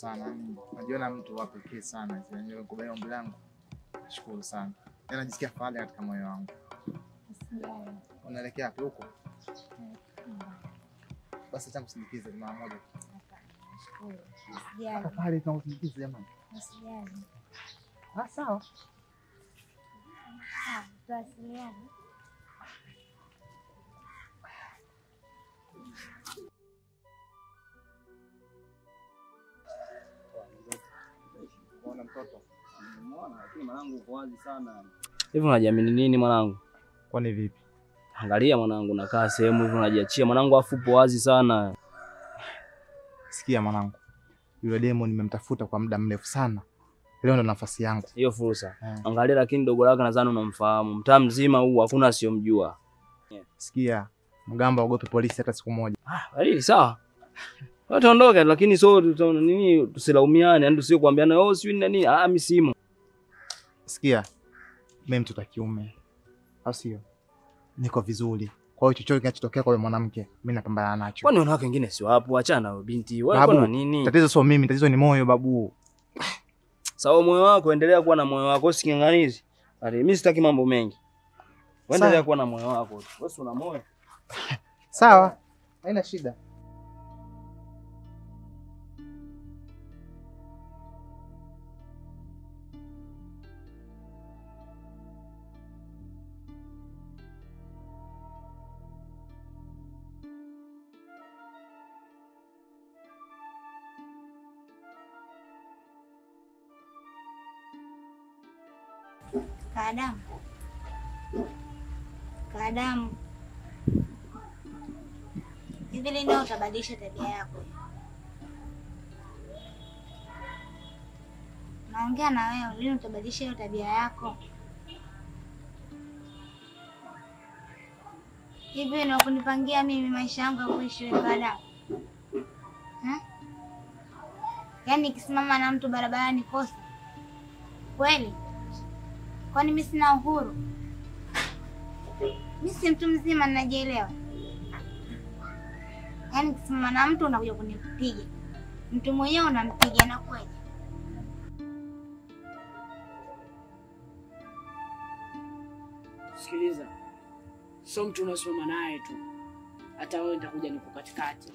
Sana. Yaani, Najiona mtu wa pekee sana. Yaani nimekubali ombi langu. Nashukuru sana. Yaani najisikia fahari katika moyo wangu. Unaelekea wapi huko? Basi acha msindikize mara moja. Pale tunakusindikiza jamani. Ah, sawa. Mtoto. Umeona, lakini mwanangu uko wazi sana. Hivi unajiamini nini mwanangu? Kwani vipi? Angalia mwanangu, nakaa sehemu hivi unajiachia mwanangu, afu upo wazi sana. Sikia mwanangu. Yule demo nimemtafuta kwa muda mrefu sana. Leo ndo nafasi yangu. Hiyo fursa. yeah. Angalia, lakini dogo lake nadhani unamfahamu. Mtaa mzima huu hakuna asiyomjua. yeah. Sikia, mgamba ogope polisi hata siku moja. Ah, sawa. Wewe tuondoke, lakini so nini tusilaumiane, yani tusio kuambiana oh sijui ni nani. Ah, mimi simo. Sikia, mimi mtoto wa kiume, au sio? Niko vizuri. Kwa hiyo chochote kinachotokea kwa yule mwanamke, mimi napambana nacho. Kwani wanawake wengine sio hapo? Achana na binti. Wewe nini? Tatizo sio mimi, tatizo ni moyo babu. Sawa, moyo wako endelea kuwa na moyo wako, usiking'ang'anizi. Ali, mimi sitaki mambo mengi. Wewe endelea kuwa na moyo wako. Wewe una moyo. Sawa, haina shida. Hivi lini utabadilisha tabia yako? Naongea na wewe, lini utabadilisha hiyo tabia yako? Hivi ni kunipangia mimi maisha yangu ya kuishi wewe? Eh? Yaani nikisimama na mtu barabarani kosa kweli? Kwani mimi sina uhuru? Mimi si mtu mzima, ninajielewa. Yaani kusimama na mtu unakuja kunipiga, mtu mwenyewe unampiga na kweli. Sikiliza, sio mtu unasimama naye tu, hata wewe nitakuja nipo katikati.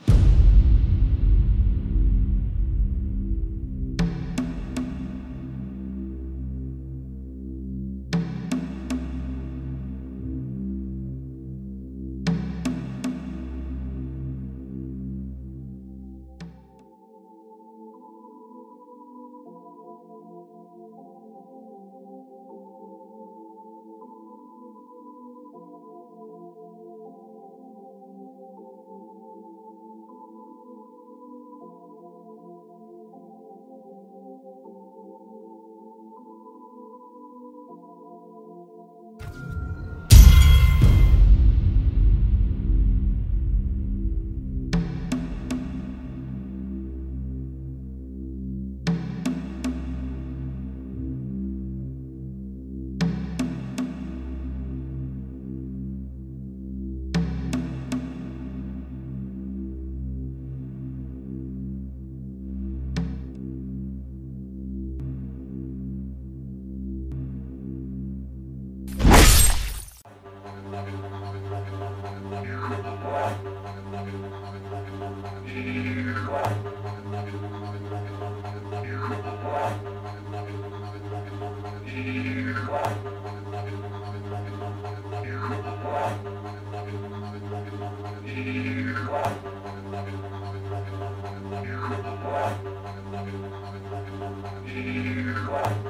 Yeah!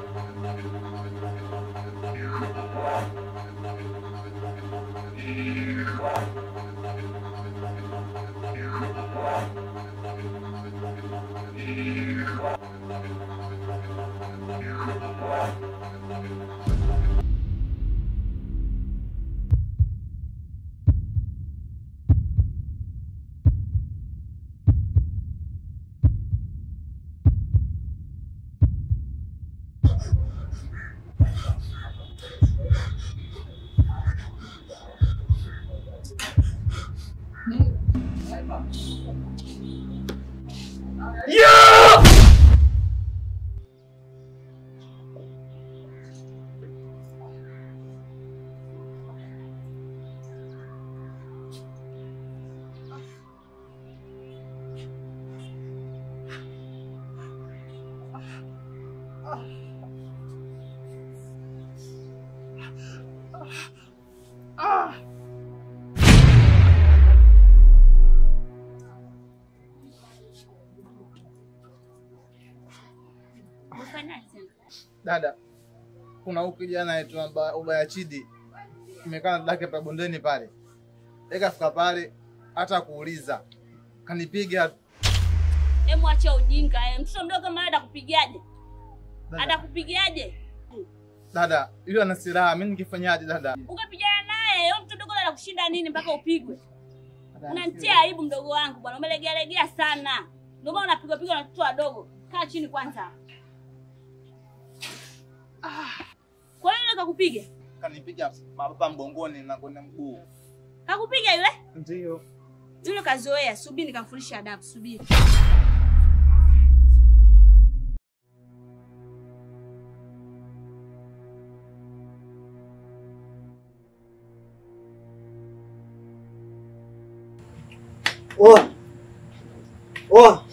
Dada, kuna huyu kijana anaitwa Ubaya Chidi, imekaa na dake pa bondeni pale, ikafika pale hata kuuliza kanipiga. Hebu acha ujinga eh. Mtoto mdogo kama atakupigaje? Atakupigaje? dada yule ana silaha, mimi nikifanyaje dada? Ukapigana naye, huyo mtoto mdogo anakushinda nini mpaka upigwe? unantia Unanitia aibu mdogo wangu bwana. umelegealegea sana. Ndio maana unapigwa pigwa na watoto wadogo. Kaa chini kwanza. Ah. Kwa nini kakupiga? Kanipiga mababa mgongoni na kwenye mguu. Kakupiga yule? Ndio. Yule kazoea. Subiri nikamfundisha adabu. Subiri. Oa. Oa.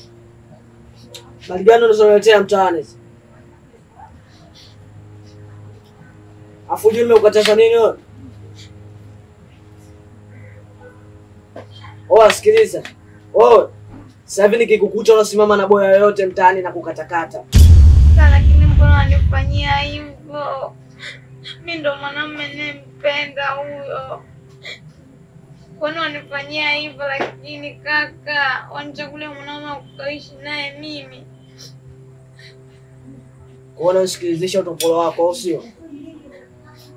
Mali gani unazoletea mtaani? Afu juu umekataza nini wewe? Oa, sikiliza. Oh, Sasa hivi nikikukuta unasimama na boya yoyote mtaani na kukatakata. Sasa lakini mbona wanifanyia hivyo? Mi ndo mwanamume ninayempenda huyo. Kwani wanifanyia hivyo? Lakini kaka, wanichagulia mwanaume wa kukaishi naye mimi. Kwa unasikilizisha utopolo wako sio?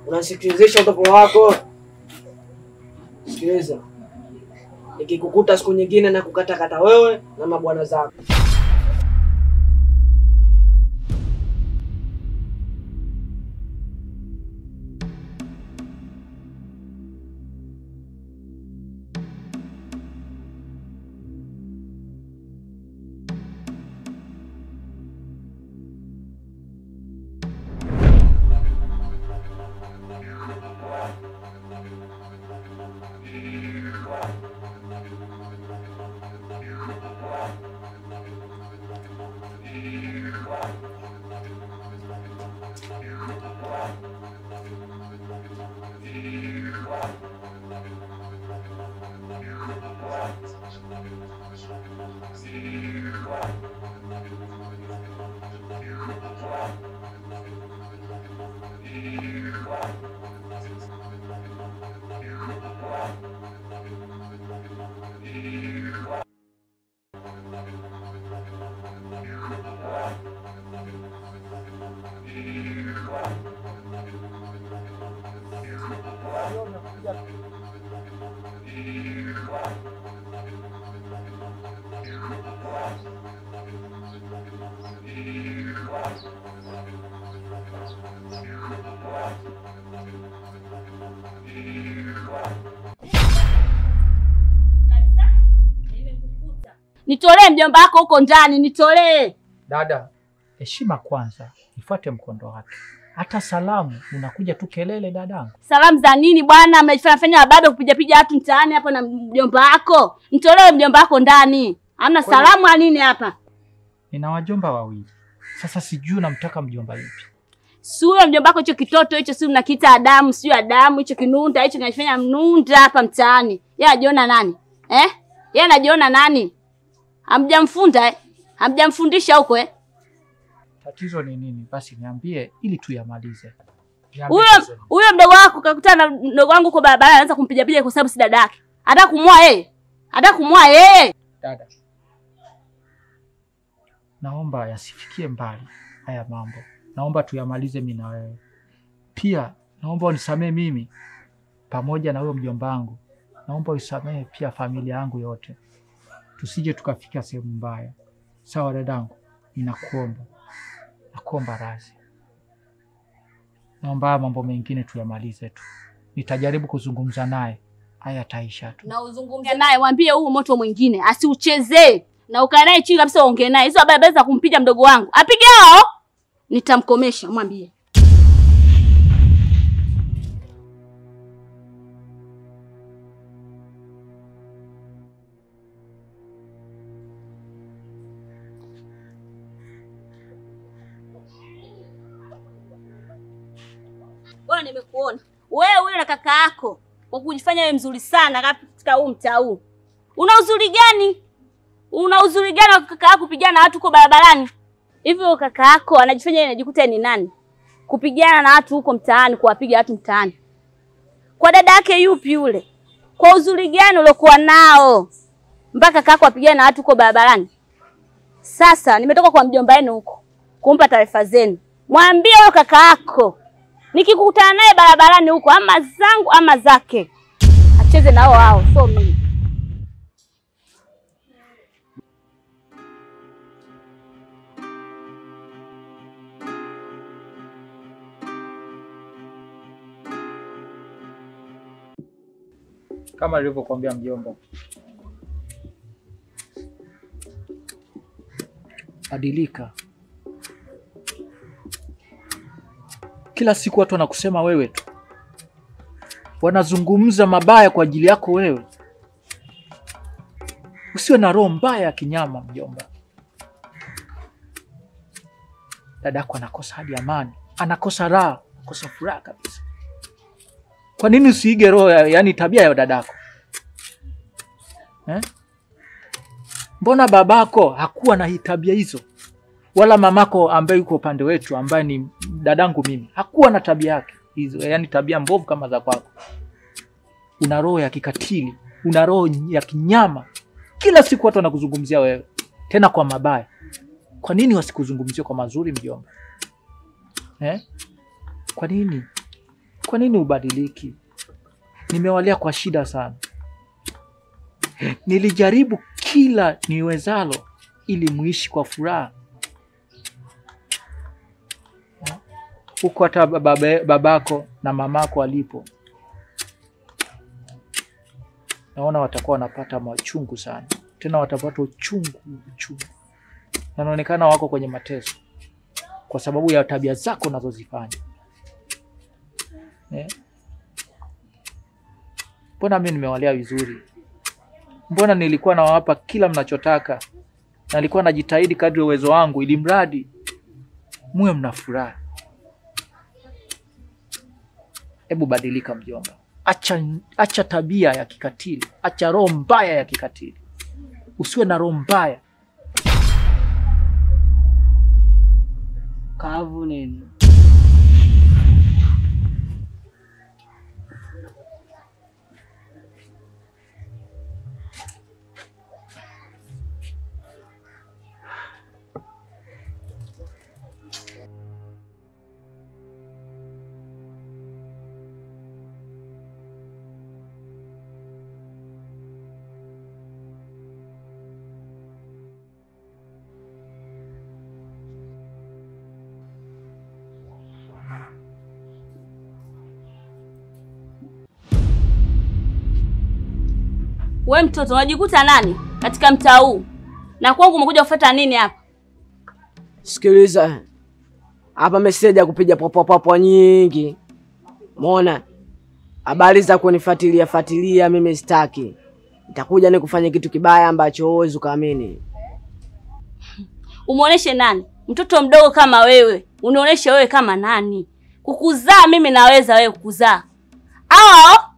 Unasikilizisha utopo wako. Sikiliza. Nikikukuta siku nyingine na kukatakata wewe na mabwana zako. Nitolee mjomba wako huko ndani, nitolee. Dada, heshima kwanza, ifuate mkondo wake. Hata salamu unakuja tu kelele, dadangu. Salamu za nini bwana? Mnajifanya bado kupiga piga watu mtaani hapo na mjomba wako. Nitolee mjomba wako ndani. Hamna salamu wa nini hapa? Nina wajomba wawili, sasa sijui namtaka mjomba yupi. Si huyo mjomba wako hicho kitoto hicho si mnakiita Adamu, sio Adamu hicho kinunda hicho kinafanya mnunda hapa mtaani. Yeye anajiona nani? Eh? Yeye anajiona nani? Hamjamfunda eh? Hamjamfundisha huko eh? Tatizo ni nini? Basi niambie ili tuyamalize. Huyo huyo mdogo wako kakutana na mdogo wangu huko barabarani anaanza kumpiga piga kwa sababu si dada yake. Hata kumwoa yeye. Hata kumwoa yeye. Dada, naomba yasifikie mbali haya mambo, naomba tuyamalize mimi na wewe. Pia naomba unisamehe mimi pamoja na huyo mjomba wangu, naomba uisamehe pia familia yangu yote, tusije tukafika sehemu mbaya. Sawa dadangu, ninakuomba, nakuomba razi, Naomba mambo mengine tuyamalize tu, nitajaribu kuzungumza naye, haya taisha tu. Na uzungumze naye, mwambie huu moto mwingine asiuchezee. Na ukae naye chini kabisa uongee naye. Hizo habari za kumpiga mdogo wangu. Apige hao. Nitamkomesha, mwambie. Nimekuona. Wewe huyo na kaka yako kwa kujifanya wewe mzuri sana katika huu mtaa huu. Una uzuri gani? Una uzuri gani wa kaka yako kupigana na watu huko barabarani? Hivyo kaka yako anajifanya yeye anajikuta ni nani? kupigana na watu huko mtaani, kuwapiga watu mtaani. Kwa dada yake yupi yule? Kwa uzuri gani uliokuwa nao mpaka kaka apigana na watu huko barabarani? Sasa nimetoka kwa mjomba wenu huko kumpa taarifa zenu, mwambie huyo kaka yako nikikutana naye barabarani huko, ama zangu ama zake, acheze nao hao, so mimi. kama nilivyokuambia mjomba, badilika. Kila siku watu wanakusema wewe tu, wanazungumza mabaya kwa ajili yako wewe. Usiwe na roho mbaya ya kinyama mjomba. Dadako anakosa hadi amani, anakosa raha, anakosa furaha kabisa. Kwa nini usiige roho ya, yani tabia ya dadako eh? Mbona babako hakuwa na hii tabia hizo, wala mamako ambaye yuko upande wetu ambaye ni dadangu mimi hakuwa na tabia yake hizo, yani tabia mbovu kama za kwako. Una roho ya kikatili, una roho ya kinyama. Kila siku watu wanakuzungumzia wewe, tena kwa mabaya. Kwa nini wasikuzungumzie kwa mazuri mjomba eh? Kwa nini kwa nini ubadiliki? nimewalia kwa shida sana. Nilijaribu kila niwezalo ili muishi kwa furaha huko, hata baba, babako na mamako alipo, naona watakuwa wanapata machungu sana, tena watapata uchungu uchungu, na wako kwenye mateso kwa sababu ya tabia zako unazozifanya. Eh? Mbona mi nimewalea vizuri? Mbona nilikuwa nawapa kila mnachotaka, nalikuwa najitahidi kadri ya uwezo wangu, ili mradi muwe mna furaha. Hebu badilika mjomba, acha, acha tabia ya kikatili, acha roho mbaya ya kikatili, usiwe na roho mbaya. Kavu nini? We mtoto unajikuta nani katika mtaa huu na kwangu umekuja kufuata nini hapa? Sikiliza hapa, meseji ya kupiga popopopwa nyingi, mona habari za kunifuatilia fuatilia, mimi sitaki. Nitakuja nikufanye kitu kibaya ambacho huwezi ukaamini. Umuoneshe nani? Mtoto mdogo kama wewe unionyeshe wewe kama nani? Kukuzaa mimi naweza wewe kukuzaa, hao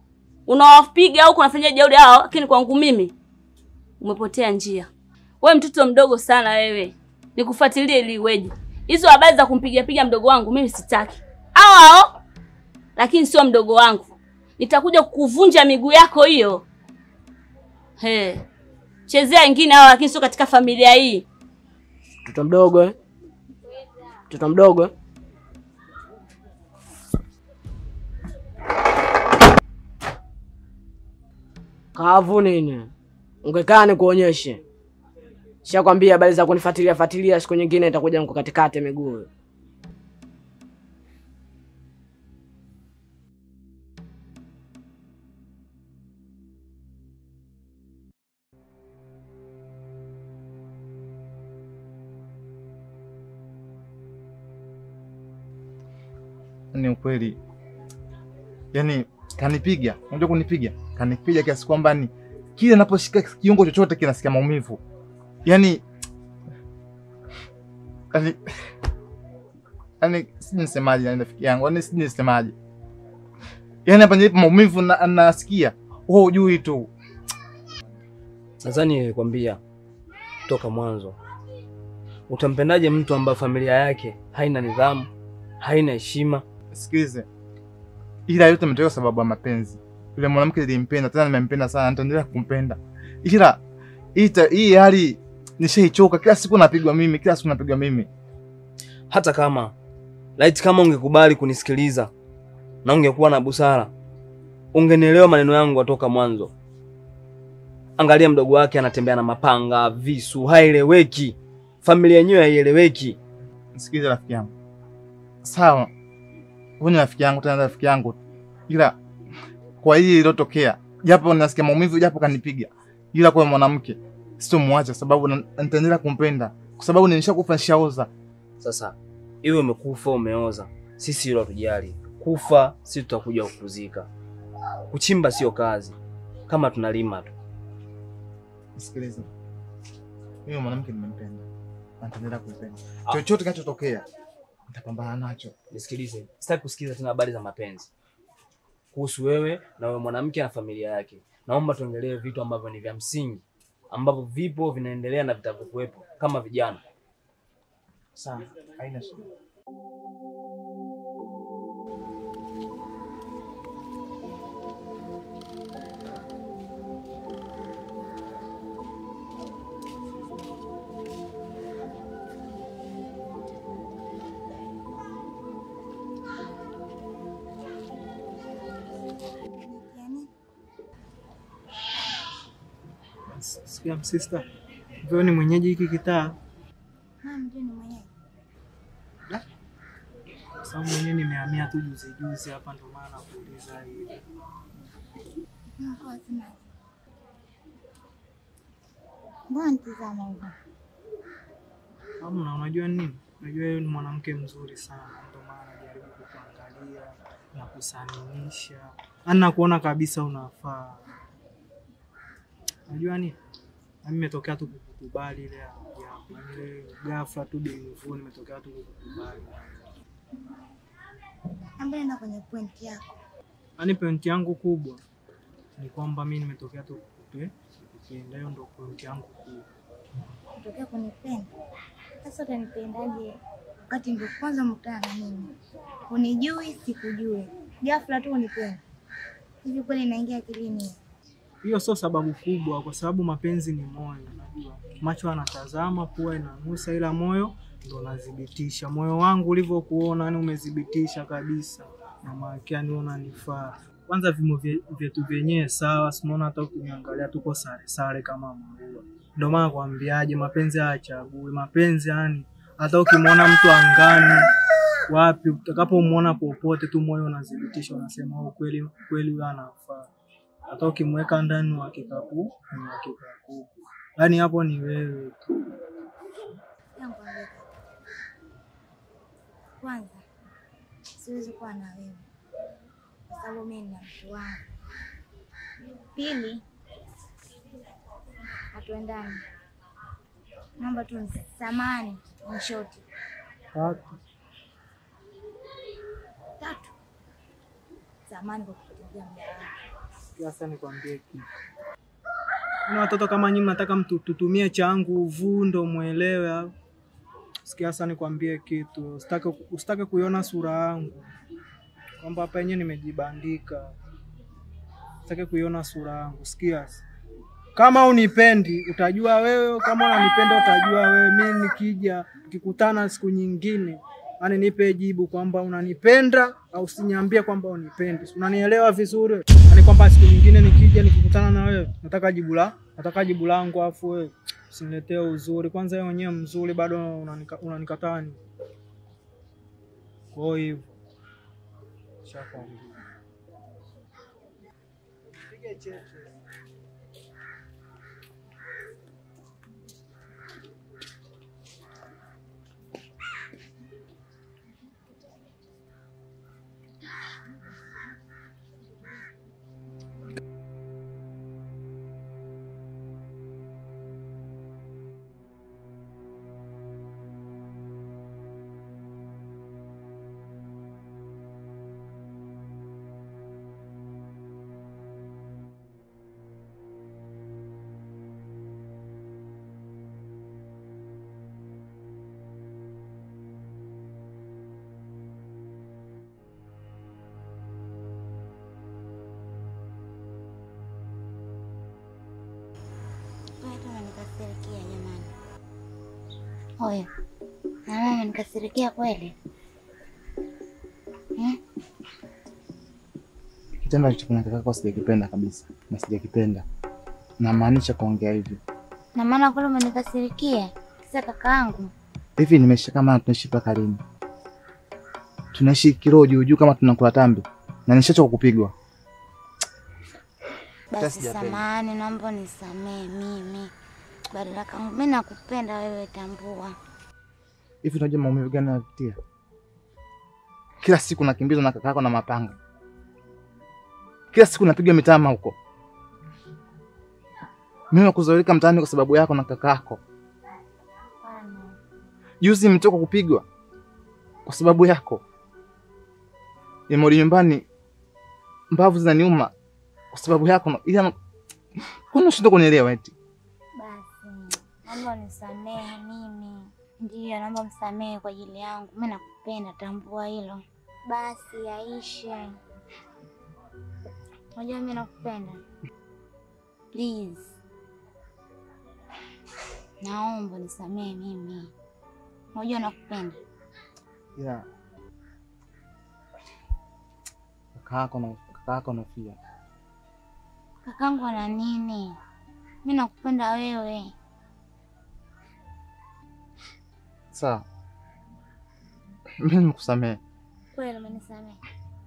unawapiga au kunafanyia jeuri hao, lakini kwangu mimi umepotea njia. Wewe mtoto mdogo sana wewe, nikufuatilie ili iweje? Hizo habari za kumpiga piga mdogo wangu mimi sitaki. Hao hao, lakini sio mdogo wangu, nitakuja kuvunja miguu yako hiyo. He, chezea wengine hao, lakini sio katika familia hii. Mtoto mdogo eh? Mtoto mdogo Kavu nini? Ungekaa nikuonyeshe. Shakwambia habari za kunifuatilia fuatilia, siku nyingine itakuja nikukatikate miguu. Ni ukweli, yaani kanipiga. Unajua kunipiga, kanipiga kiasi kwamba ni kile naposhika kiungo chochote kinasikia maumivu, yaani yaani yaani sijui nisemaje, na rafiki yangu, yaani sijui nisemaje, yaani hapa nilipo maumivu na- nasikia wewe hujui tu. Nadhani nilikwambia toka mwanzo, utampendaje mtu ambaye familia yake haina nidhamu, haina heshima. Sikilize, ila yote imetokea sababu ya mapenzi. Yule mwanamke nilimpenda, tena nimempenda sana, nitaendelea kumpenda, ila hii hii hali nishaichoka. Kila siku napigwa mimi, kila siku napigwa mimi. Hata kama laiti kama ungekubali kunisikiliza na ungekuwa na busara, ungenielewa maneno yangu atoka mwanzo. Angalia mdogo wake anatembea na mapanga, visu, haeleweki. Familia yenyewe haieleweki. Sikiliza rafiki yangu, sawa, wewe ni rafiki yangu, tena rafiki yangu, ila kwa hii lilotokea, japo nasikia maumivu, japo kanipiga, ila kwa mwanamke sitomwacha, sababu nitaendelea kumpenda, kwa sababu nilishakufa shaoza Sasa iwe umekufa umeoza, sisi hilo hatujali. Kufa sisi tutakuja kukuzika. Kuchimba sio kazi, kama tunalima tu. Sikiliza, mimi mwanamke nimempenda nitaendelea kumpenda. Chochote kinachotokea nitapambana nacho. Nisikilize, sitaki kusikiliza tena habari za mapenzi kuhusu wewe na wewe mwanamke na familia yake. Naomba tuongelee vitu ambavyo ni vya msingi ambavyo vipo vinaendelea na vitavyokuwepo kama vijana. Sawa, haina shida. Sikia msista, wewe ni mwenyeji hiki kitaa? Ndio ni mwenyewe. Kwa sababu mwenyewe nimehamia tu juzi juzi hapa, ndio maana nakuuliza hivi. Mbona? Hamna, unajua nini? Unajua yeye ni mwanamke mzuri sana, ndio maana najaribu kukuangalia na kusaminisha. Ana kuona kabisa unafaa. Unajua nini? Mimi nimetokea tu kukubali ile ile ghafla tu devu, nimetokea tu kukubali. Ambaye na kwenye point yako. Yaani point yangu kubwa ni kwamba mimi nimetokea tu kukupe- kukupenda, hiyo ndio pointi yangu kubwa. Kutokea kunipenda. Sasa utanipendaje wakati ndio kwanza mkutana na mimi? Unijui, sikujui. Ghafla tu unipenda. Hivi kweli naingia akilini? Hiyo sio sababu kubwa, kwa sababu mapenzi ni moyo. Unajua, macho anatazama, pua inanusa, ila moyo ndo unathibitisha. Moyo wangu ulivyokuona, yani umethibitisha kabisa, mama yake, yani unanifaa. Kwanza vimo vyetu vyenyewe sawa, simuona hata ukiniangalia tuko sare sare kama maua. Ndio maana kwambiaje, mapenzi hayachagui. Mapenzi yani, hata ukimwona mtu angani wapi, utakapomwona popote tu, moyo unathibitisha, unasema "Oh, kweli kweli huyu anafaa hata ukimweka ndani wa kikapu ni wa kikapu, yaani hapo ni wewe tu. Kwanza siwezi kuwa na wewe kwa sababu mimi nina mtu wangu. Pili, hatuendani. Naomba tu samani nishoti. Tatu, Tatu, samani kwa kupitia wako. Sasa nikwambie kitu. Na watoto kama nyinyi mnataka mtu tutumie changu uvundo mwelewe au? Sikia sasa nikwambie kitu. Usitake usitake kuiona sura yangu. Kwamba hapa yenyewe nimejibandika. Usitake kuiona sura yangu. Sikia sasa. Kama unipendi utajua wewe, kama unanipenda utajua wewe. Mimi nikija kikutana siku nyingine, ani nipe jibu kwamba unanipenda au usiniambie kwamba unipendi. Unanielewa vizuri? Yani kwamba siku nyingine nikija nikikutana na wewe, nataka jibu la nataka jibu langu, afu wewe usiniletee uzuri. Kwanza wewe mwenyewe mzuri bado unanika- unanikataa ni kwa hivyo. Oya, na wewe unanikasirikia kweli eh? Kitendo alichofanya kaka yako sijakipenda kabisa, na sijakipenda. Namaanisha kuongea hivi Na maana kweli umenikasirikia kisa kakaangu. hivi, nimesha kama tunaishi mpaka lini? Tunaishi kiroho juu juu kama tunakula tambi, na nishachoka kupigwa. Basi samani samahani, naomba nisamee mimi. Badala kangu mimi nakupenda wewe, tambua. Hivi unajua maumivu gani napitia? Kila siku nakimbizwa na kakako na mapanga, kila siku napigwa mitama huko. Mimi nakuzoeleka mtaani kwa sababu yako na kakako. Juzi mtoka kupigwa kwa sababu yako. Nimerudi nyumbani mbavu zinaniuma kwa sababu yako, ila kuna shida kunielewa eti. Naomba unisamehe mimi. Ndiyo, naomba msamehe kwa ajili yangu. Mimi nakupenda, tambua hilo. Basi yaishe. Unajua mimi nakupenda. Please. Naomba nisamehe mimi. Unajua nakupenda. ila kakaako nafia Kakangu ana nini? Mimi nakupenda wewe. Sawa. Mimi nimekusamehe, Kweli umenisamehe.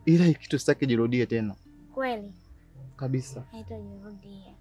ila kitu sitaki jirudie tena Kweli kabisa. haitajirudia.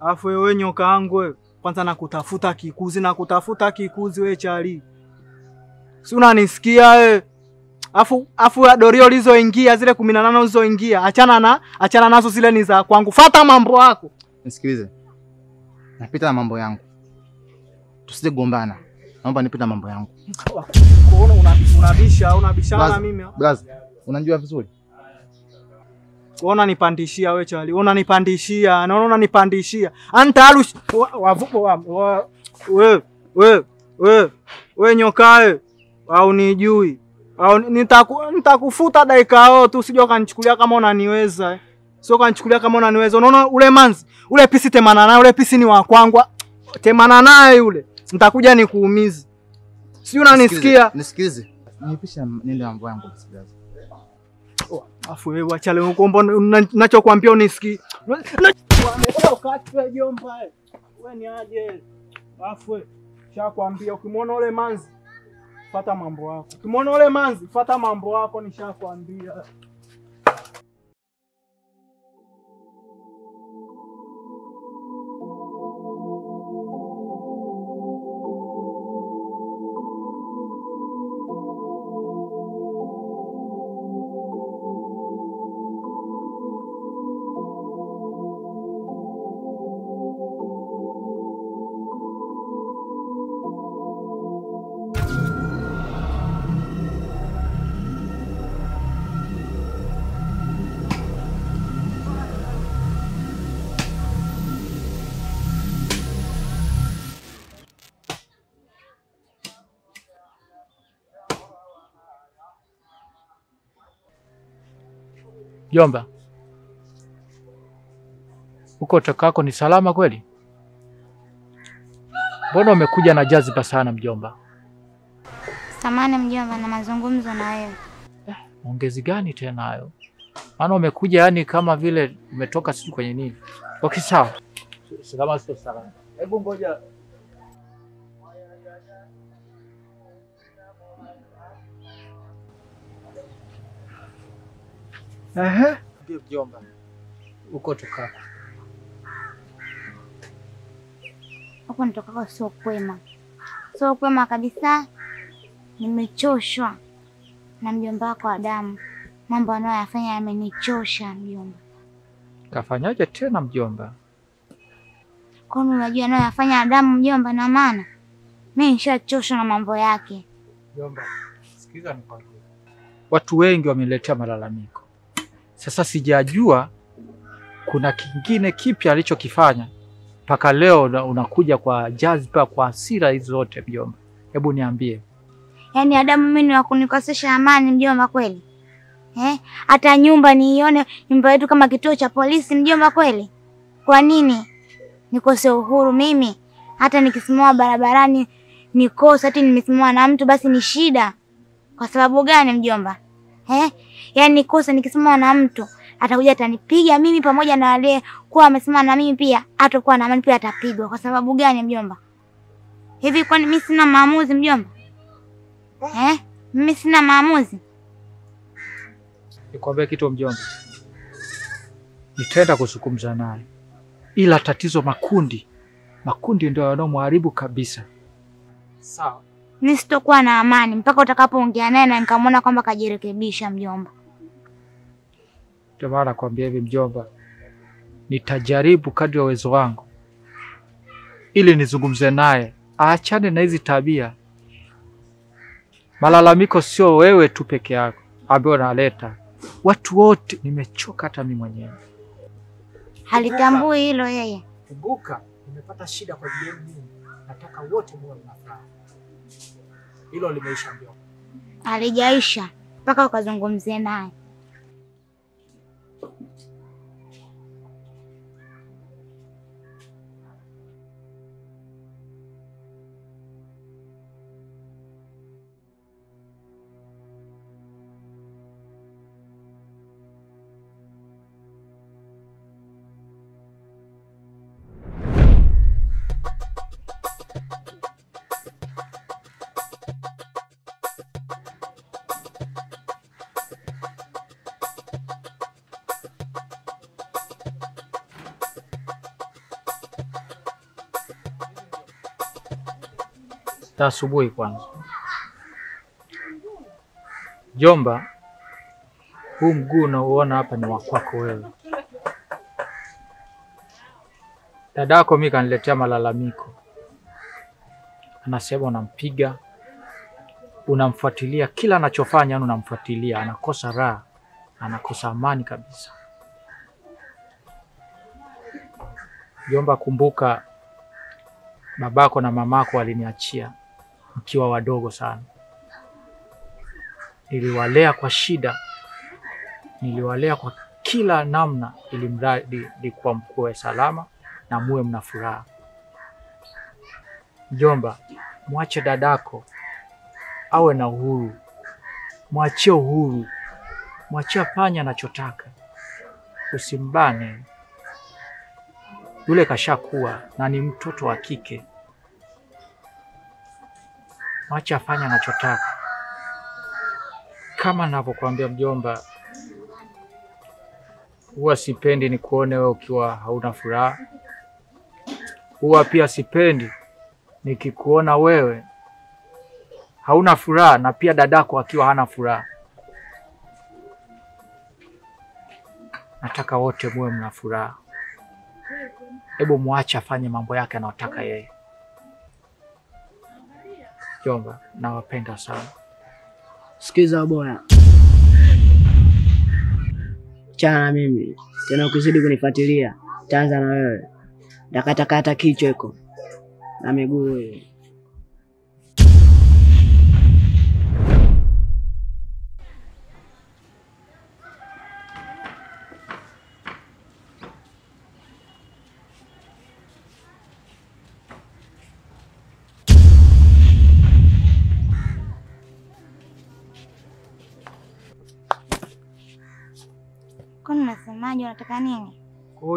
Afu wewe nyoka wangu wewe, kwanza nakutafuta kikuzi, nakutafuta kikuzi wewe chali, si unanisikia wewe? Afu afu dorio ulizoingia zile kumi na nane ulizoingia, achana na achana nazo, zile ni za kwangu. Fata mambo yako. Nisikilize, napita na mambo yangu, tusije gombana. Naomba nipita mambo yangu. Kuona unabisha unabishana na mimi blaza, unajua vizuri Ona nipandishia we chali, ona nipandishia, naona unanipandishia. Antalu wavupo wa, we we we we nyokae au nijui au nitaku, nitakufuta dakika yao tu, usije ukanichukulia kama unaniweza eh. Sio ukanichukulia kama unaniweza. Unaona ule manzi ule pisi temana naye, ule pisi ni wa kwangu, temana naye yule, nitakuja nikuumize. Si unanisikia? Nisikilize, nipisha niende mambo yangu. Blaza. Afu wewe wachale leo kuomba nachokwambia unisikii. Ukatwe jomba. Wewe ni aje? Afu shakwambia ukimwona ule manzi fata mambo yako. Ukimwona ule manzi fata mambo yako nishakwambia. Jomba, huko utokako ni salama kweli? Mbona umekuja na jaziba sana mjomba? Samani mjomba, na mazungumzo na wewe. Ongezi gani tena hayo? Maana umekuja yani kama vile umetoka sijui kwenye nini. Okay, sawa. Salama sio salama. Hebu ngoja Ehe. Ndio mjomba. Uko tukako. Huko nitokako sio kwema, sio kwema kabisa. Nimechoshwa na mjomba wako Adamu, mambo anayoyafanya yamenichosha mjomba. Kafanyaje tena mjomba? Kwani unajua anayoyafanya Adamu mjomba, na maana mi nishachoshwa na mambo yake. Mjomba, sikiza nikwambie. Watu wengi wameletea malalamiko. Sasa sijajua kuna kingine kipya alichokifanya mpaka leo unakuja kwa jazba, kwa hasira hizi zote mjomba. Hebu niambie. Yaani Adamu mimi ni wakunikosesha amani mjomba kweli eh? Hata nyumba niione nyumba yetu kama kituo cha polisi mjomba kweli? Kwa nini nikose uhuru mimi? Hata nikisimama barabarani nikose, hati nimesimama na mtu basi ni shida. Kwa sababu gani mjomba eh? Yaani kosa nikisimama na mtu atakuja atanipiga mimi, pamoja na wale kuwa amesimama na mimi pia atakuwa na amani pia atapigwa. Kwa sababu gani mjomba? Hivi kwani mimi sina maamuzi mjomba? Eh? Mimi sina maamuzi. Nikwambia kitu mjomba, nitaenda kuzungumza naye, ila tatizo makundi, makundi ndio yanaomharibu kabisa. Sawa. Mimi sitokuwa na amani mpaka utakapoongea naye na nikamwona kwamba kajirekebisha mjomba. Ndio maana nakwambia hivi mjomba, nitajaribu kadri ya uwezo wangu ili nizungumze naye aachane na hizi tabia. Malalamiko sio wewe tu peke yako ambayo naleta, watu wote. Nimechoka hata mimi mwenyewe. Halitambui hilo yeye. Kumbuka, nimepata shida kwa ajili yenu. Nataka wote muwe mnafurahi. Hilo limeisha mjomba. alijaisha mpaka ukazungumzie naye. Ta asubuhi kwanza. Jomba, huu mguu unaoona hapa ni wakwako wewe. Dadako mi kaniletea malalamiko, anasema unampiga, unamfuatilia kila anachofanya, yani unamfuatilia, anakosa raha, anakosa amani kabisa. Jomba, kumbuka babako na mamako waliniachia mkiwa wadogo sana. Niliwalea kwa shida, niliwalea kwa kila namna, ili mradi likuwa mkuwe salama na muwe mna furaha. Mjomba, mwache dadako awe na uhuru, mwachie uhuru, mwachie afanye anachotaka, usimbane. Yule kashakuwa na ni mtoto wa kike, mwache afanye anachotaka. Kama navyokuambia mjomba, huwa sipendi ni kuone wewe ukiwa hauna furaha. Huwa pia sipendi nikikuona wewe hauna furaha na pia dadako akiwa hana furaha. Nataka wote muwe mna furaha. Hebu mwache afanye mambo yake anayotaka yeye. Jomba, nawapenda sana. Sikiza bwana, chana na mimi. Tena, ukizidi kunifuatilia taanza na wewe, ndakatakata kichwa iko. Na miguu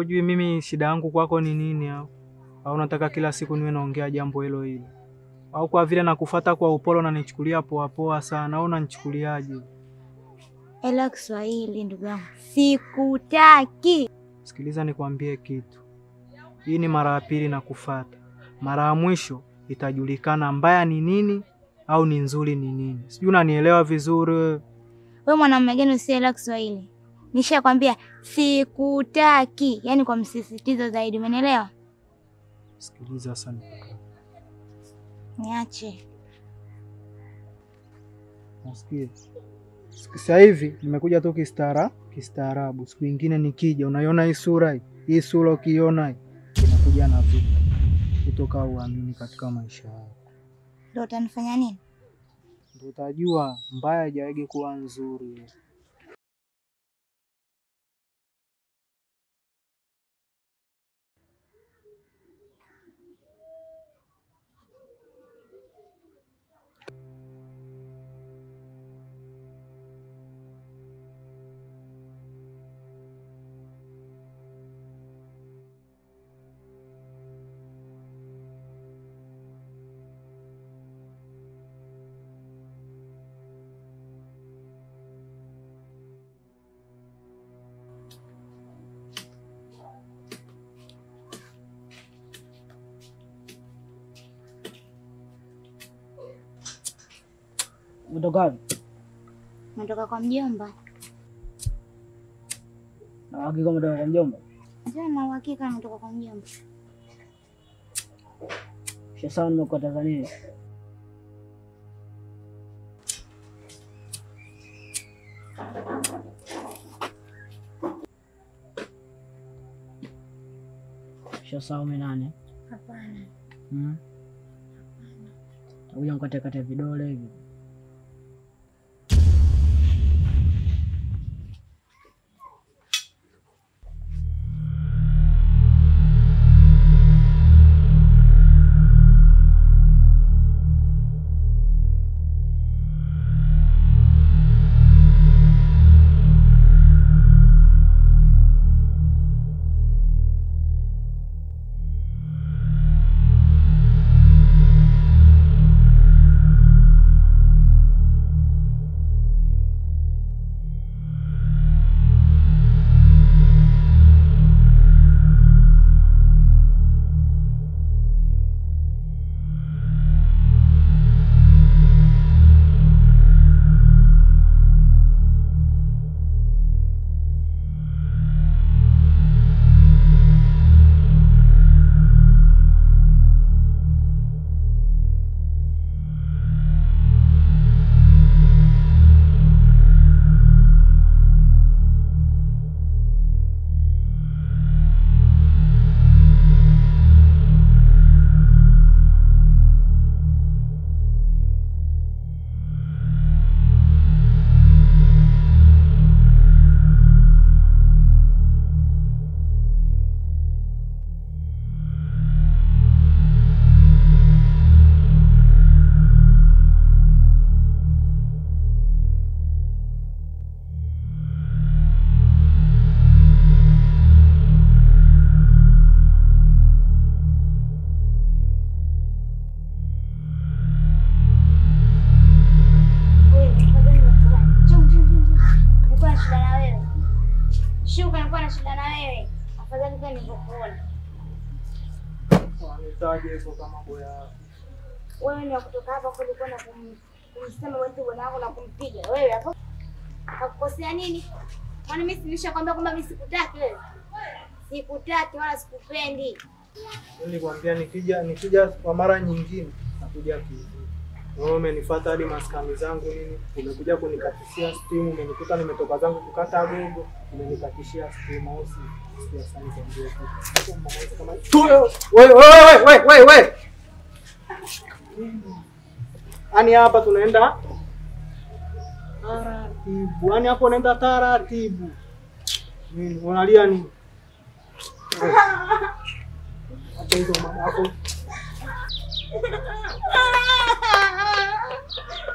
hujui mimi shida yangu kwako ni nini au? Au nataka kila siku niwe naongea jambo hilo hilo? Au kwa vile nakufata kwa upole unanichukulia poa poa sana au unanichukuliaje? Elewa Kiswahili ndugu yangu, sikutaki. Sikiliza nikwambie kitu, hii ni mara ya pili nakufata. Mara ya mwisho itajulikana mbaya ni nini au ni nzuri ni nini. Sijui unanielewa vizuri wewe. We mwanamume gani usielewa Kiswahili? Nishakwambia sikutaki, yani kwa msisitizo zaidi, umenielewa? Sikiliza sana, Niache. nasikia sasa hivi nimekuja tu kistaara kistaarabu. Siku ingine nikija, unaiona hii sura hii, sura ukiona inakuja na vitu kutoka uamini katika maisha yako, Ndio utanifanya nini? ndio utajua mbaya haijawahi kuwa nzuri. Umetoka wapi? Natoka kwa mjomba. Na hakika umetoka kwa mjomba? Ndio na uhakika natoka kwa mjomba. Kisha sawa, nimekukataza nini? Kisha sawa, ume nani? Hapana. Hmm? Takuja mkatekate vidole hivi. Wewe. Afadhali pia nilivyokuona. Wewe ni kutoka hapa kulikuwa na kumsema wewe bwana wako na kumpiga. Wewe hapo hakukosea nini? Kwani mimi sinishakwambia kwamba mimi sikutaki wewe? Sikutaki wala sikupendi. Nilikwambia nikija nikija kwa mara nyingine nakuja kivi. Wewe umenifuata hadi maskani zangu nini? Umekuja kunikatisia stimu, umenikuta nimetoka zangu kukata gogo, umenikatishia stimu au si? Sikia sana nikwambie kitu. Wewe wewe wewe wewe wewe. Yaani hapa tunaenda taratibu. Yaani hapo unaenda taratibu. Nini? Unalia nini? Hapo hizo hapo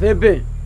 vipi?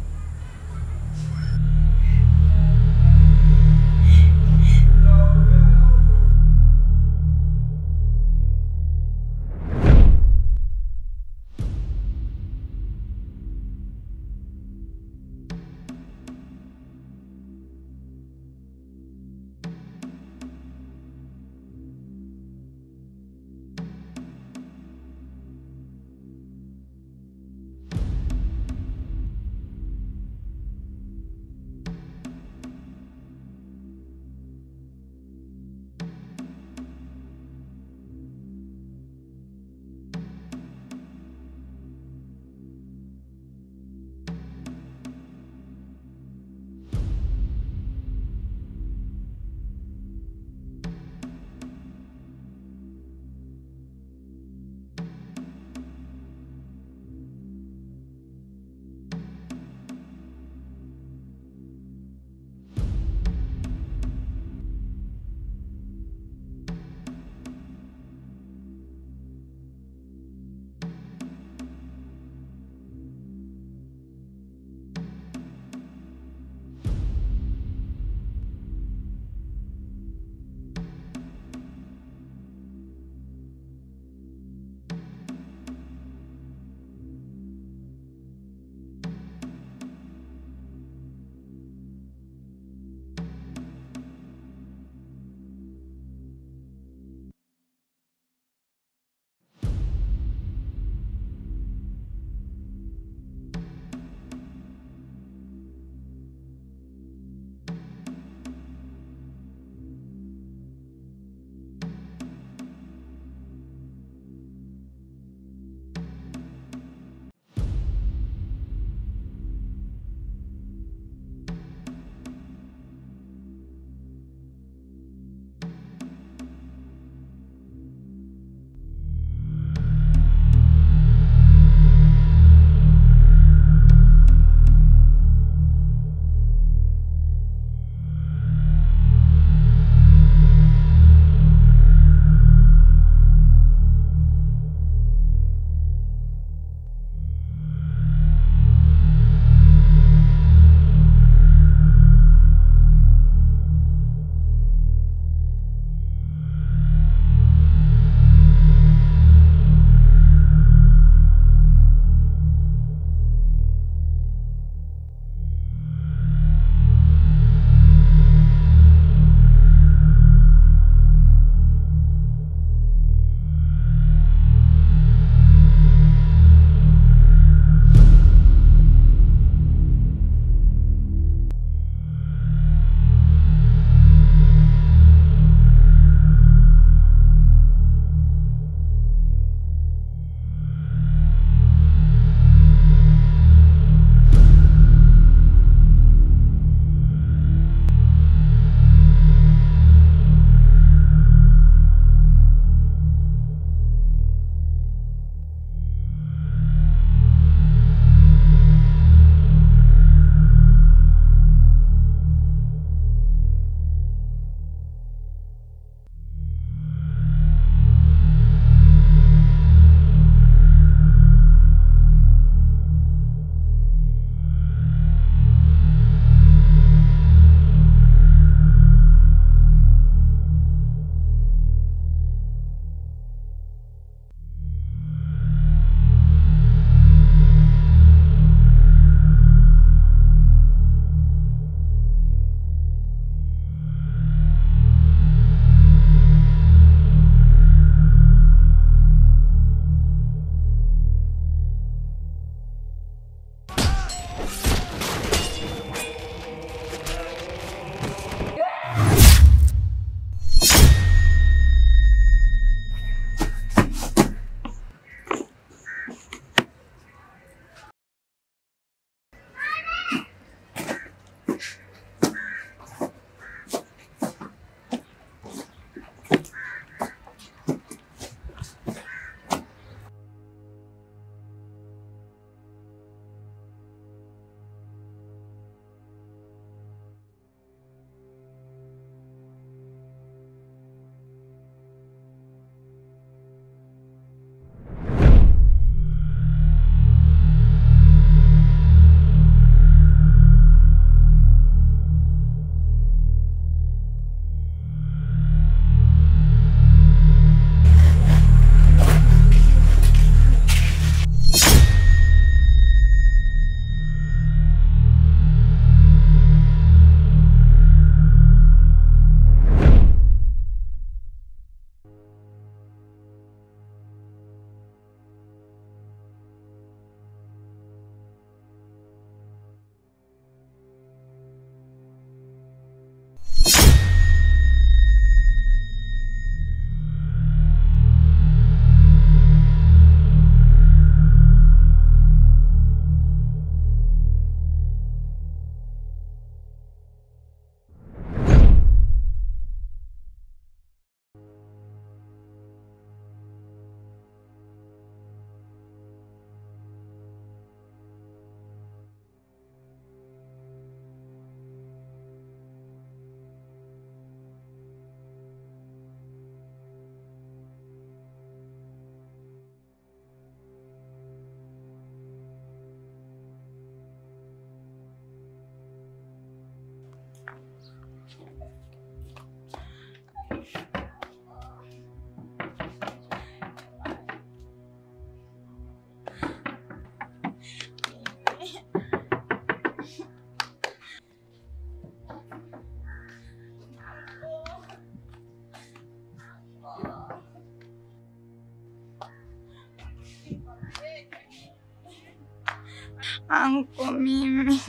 Anko mimi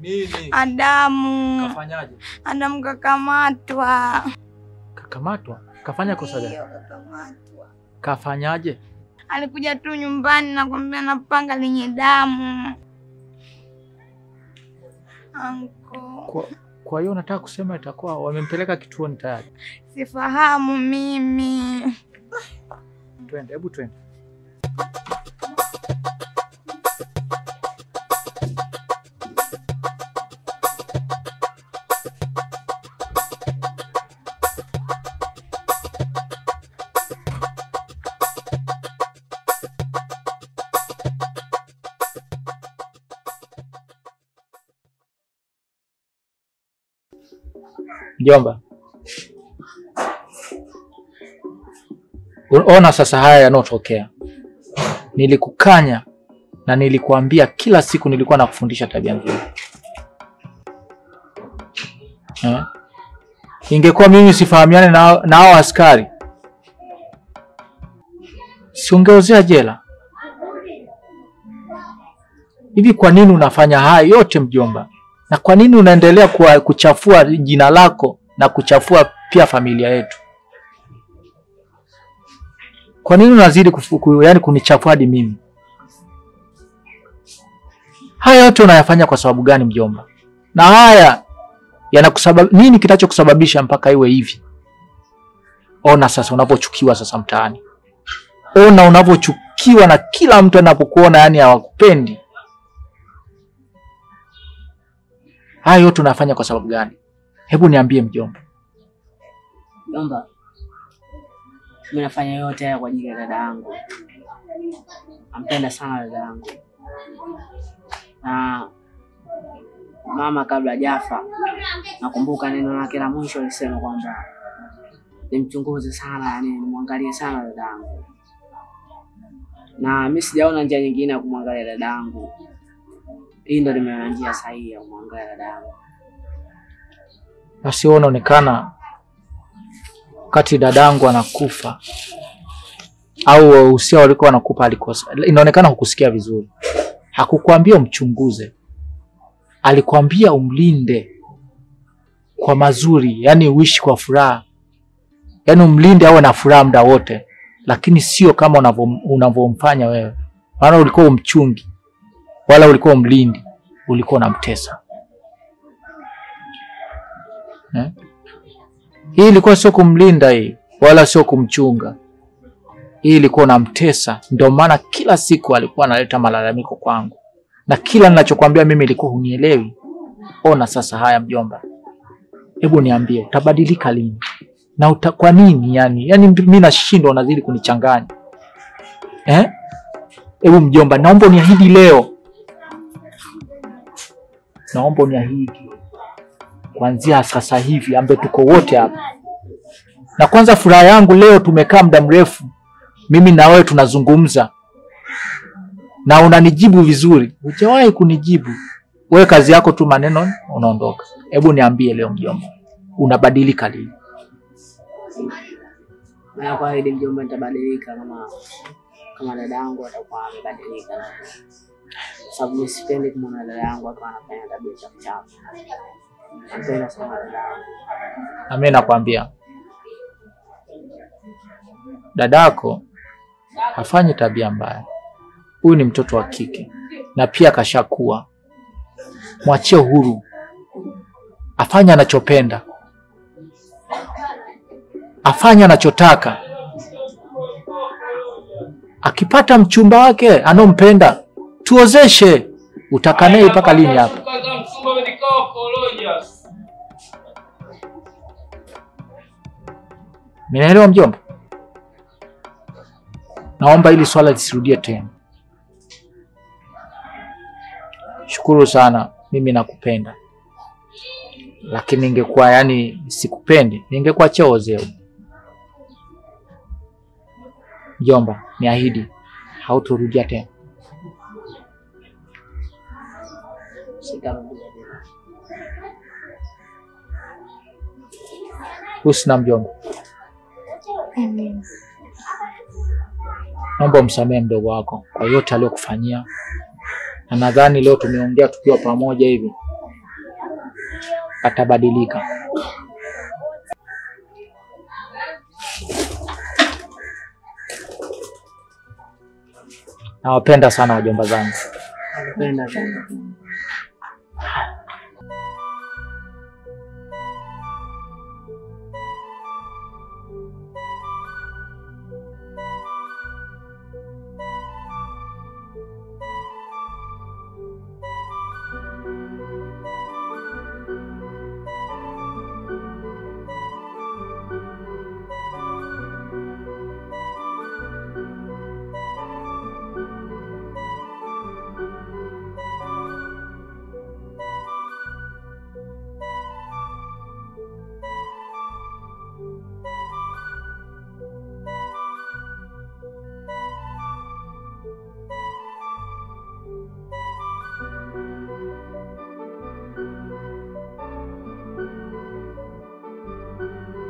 Nini? Adamu, Kafanyaje? Adamu kakamatwa. Kakamatwa? Kafanya kosa gani? Ndio, kakamatwa. Kafanyaje? Alikuja tu nyumbani na kwambia na panga lenye damu. Anko, Kwa, kwa hiyo unataka kusema itakuwa wamempeleka kituoni tayari? sifahamu mimi. Twende, hebu twende. Mjomba, ona sasa haya yanayotokea. Nilikukanya na nilikuambia kila siku, nilikuwa nakufundisha tabia nzuri eh? Ingekuwa mimi sifahamiane na na hao askari, siungeozea jela hivi. Kwa nini unafanya haya yote mjomba? Na kwa nini unaendelea kuchafua jina lako na kuchafua pia familia yetu? Kwa nini unazidi kufuku, yani kunichafua hadi mimi? Haya yote unayafanya kwa sababu gani mjomba? Na haya yanakusabab nini kitachokusababisha mpaka iwe hivi? Ona sasa unavyochukiwa sasa mtaani. Ona unavyochukiwa na kila mtu anapokuona, yani hawakupendi. Haya yote unafanya kwa sababu gani? Hebu niambie mjomba. Mjomba, mimi nafanya yote haya kwa ajili ya dada yangu. Nampenda sana dada yangu, na mama kabla jafa nakumbuka neno lake la mwisho alisema kwamba nimchunguze sana, yani nimwangalie sana dada yangu, na mimi sijaona njia nyingine ya kumwangalia dada yangu. Hii ndo nimeona njia sahihi ya kumwangalia dada. Basi wewe unaonekana wakati dadangu anakufa au wahusia walikuwa wanakupa alikosa, inaonekana hukusikia vizuri. Hakukwambia umchunguze, alikwambia umlinde kwa mazuri, yani uishi kwa furaha, yani umlinde awe na furaha muda wote, lakini sio kama unavyomfanya wewe, maana ulikuwa umchungi wala ulikuwa mlindi, ulikuwa unamtesa eh? Hii ilikuwa sio kumlinda hii, wala sio kumchunga. Hii ilikuwa unamtesa. Ndio maana kila siku alikuwa analeta malalamiko kwangu, na kila ninachokwambia mimi ilikuwa hunielewi. Ona sasa haya mjomba, hebu niambie, utabadilika lini na uta, kwa nini yani? Yani mimi nashindwa, unazidi kunichanganya eh? Hebu mjomba, naomba uniahidi leo, naomba uniahidi kuanzia sasa hivi ambaye tuko wote hapa. Na kwanza furaha yangu leo, tumekaa muda mrefu mimi na wewe tunazungumza, na unanijibu vizuri. Hujawahi kunijibu wewe, kazi yako tu maneno, unaondoka. Hebu niambie leo mjomba, unabadilika lini? Nakuahidi mjomba, nitabadilika kama kama dada yangu atakuwa amebadilika, kwa sababu mimi sipendi kumwona dada yangu akiwa anafanya tabia chafu chafu. Napenda sana dada yangu. Na mimi nakwambia dadako hafanyi tabia mbaya. Huyu ni mtoto wa kike na pia kashakuwa, mwachie huru afanye anachopenda, afanye anachotaka. Akipata mchumba wake anompenda, tuozeshe. utakanei naye mpaka lini hapa? Minaelewa mjomba? Naomba hili swala lisirudie tena. Shukuru sana, mimi nakupenda. lakini ningekuwa yani sikupendi, ningekuwa choze. Mjomba, niahidi hauturudia tena. Husna mjomba, naomba umsamehe mdogo wako kwa yote aliyokufanyia, na nadhani leo tumeongea tukiwa pamoja hivi atabadilika. Nawapenda sana wajomba zangu. God.